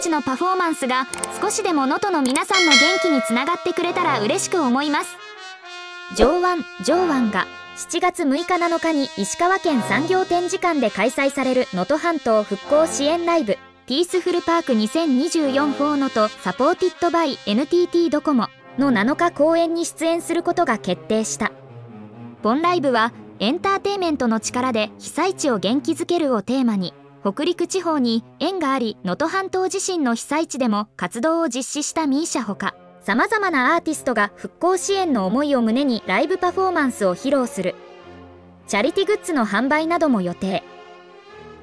ちのパフォーマンスが少しでも能登の皆さんの元気につながってくれたら嬉しく思います。上腕上腕が7月6日7日に石川県産業展示館で開催される能登半島復興支援ライブピースフルパーク2024フォーノとサポーティッドバイ NTT ドコモの7日公演に出演することが決定した。本ライブはエンターテイメントの力で被災地を元気づけるをテーマに北陸地方に縁があり能登半島地震の被災地でも活動を実施した misia ほかさまざまなアーティストが復興支援の思いを胸にライブパフォーマンスを披露する。チャリティグッズの販売なども予定。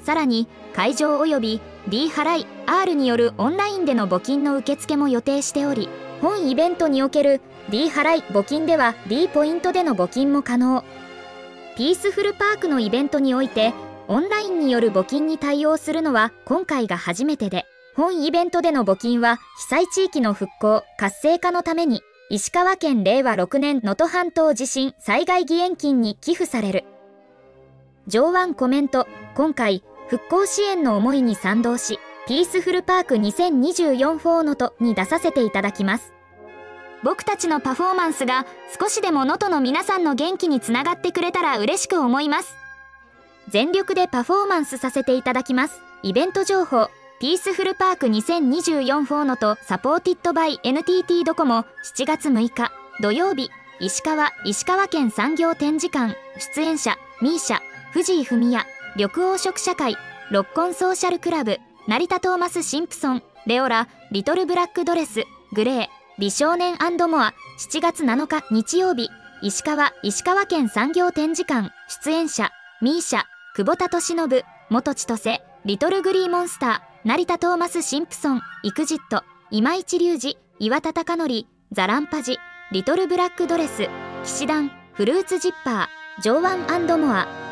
さらに会場及び D 払い R によるオンラインでの募金の受付も予定しており本イベントにおける D 払い募金では D ポイントでの募金も可能。ピースフルパークのイベントにおいてオンラインによる募金に対応するのは今回が初めてで本イベントでの募金は被災地域の復興活性化のために石川県令和6年能登半島地震災害義援金に寄付される上腕コメント今回復興支援の思いに賛同し、ピースフルパーク2024フォーノトに出させていただきます。僕たちのパフォーマンスが少しでも能登の皆さんの元気につながってくれたら嬉しく思います。全力でパフォーマンスさせていただきます。イベント情報、ピースフルパーク2024フォーノトサポーティッドバイ NTT ドコモ7月6日土曜日、石川、石川県産業展示館、出演者、 MISIA、藤井フミヤ、緑黄色社会 Rockon Social Club Narita Thomas Simpson Leola Little Black Dressグレー美少年モア7月7日日曜日石川石川県産業展示館出演者ミーシャ久保田利信元千歳リトルグリーモンスター成田トーマス・シンプソンイクジット今市隆二岩田貴則ザランパジリトルブラックドレス騎士団フルーツジッパー上腕モア。